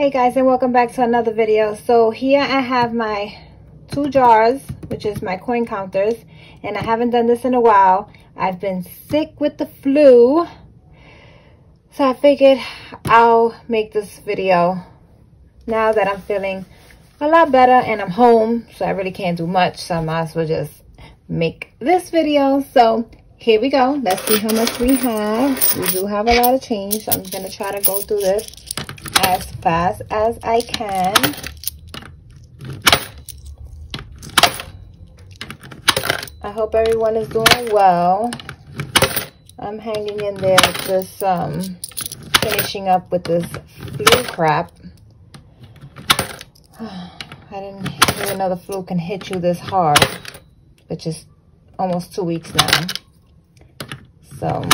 hey guys and welcome back to another video. So here i have my two jars which is my coin counters and i haven't done this in a while. I've been sick with the flu so i figured i'll make this video now that i'm feeling a lot better and i'm home so i really can't do much so i might as well just make this video. So here we go. Let's see how much we have. We do have a lot of change so i'm gonna try to go through this as fast as I can. I hope everyone is doing well. I'm hanging in there this, um, finishing up with this flu crap. I didn't even know the flu can hit you this hard, which is almost two weeks now. So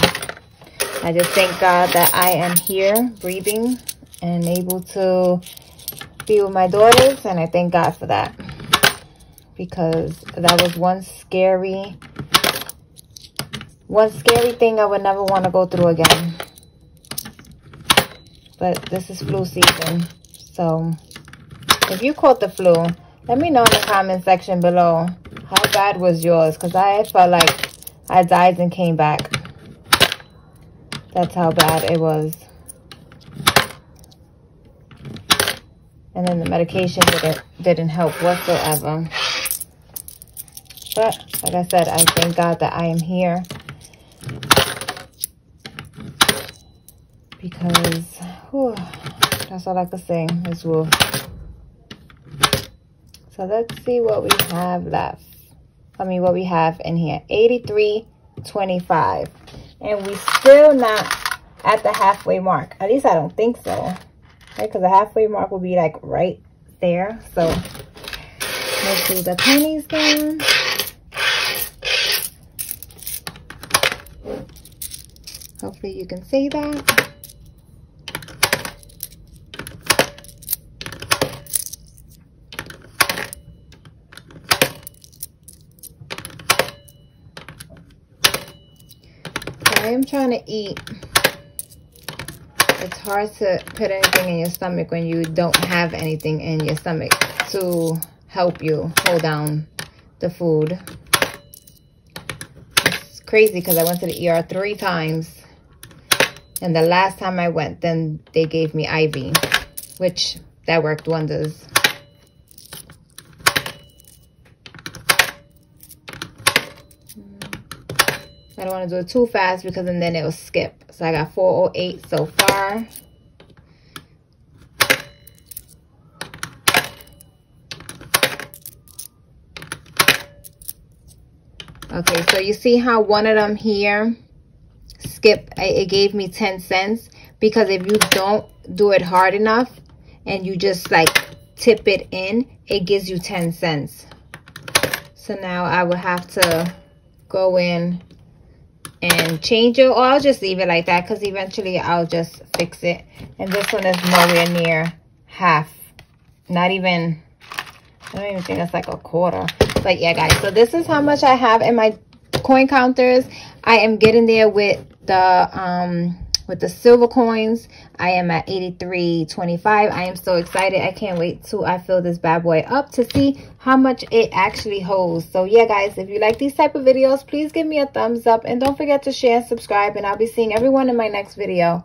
I just thank God that I am here breathing and able to be with my daughters. And I thank God for that. Because that was one scary, one scary thing I would never want to go through again. But this is flu season. So if you caught the flu, let me know in the comment section below. How bad was yours? Because I felt like I died and came back. That's how bad it was. And then the medication didn't, didn't help whatsoever. But, like I said, I thank God that I am here. Because, whew, that's all I can say is woo. So let's see what we have left. I mean, what we have in here. 83.25. And we still not at the halfway mark. At least I don't think so right? Because the halfway mark will be like right there. So let's do the pennies down. Hopefully you can see that. I am trying to eat it's hard to put anything in your stomach when you don't have anything in your stomach to help you hold down the food. It's crazy because I went to the ER three times. And the last time I went, then they gave me IV, which that worked wonders. I don't want to do it too fast because then it will skip. So I got 408 so far. Okay, so you see how one of them here skip, it gave me 10 cents. Because if you don't do it hard enough and you just like tip it in, it gives you 10 cents. So now I will have to go in and change it or I'll just leave it like that because eventually I'll just fix it. And this one is nowhere near half not even I don't even think that's like a quarter. But yeah guys so this is how much I have in my coin counters. I am getting there with the um with the silver coins. I am at 83.25 i am so excited. I can't wait till i fill this bad boy up to see how much it actually holds. So yeah guys if you like these type of videos please give me a thumbs up. And don't forget to share and subscribe. And i'll be seeing everyone in my next video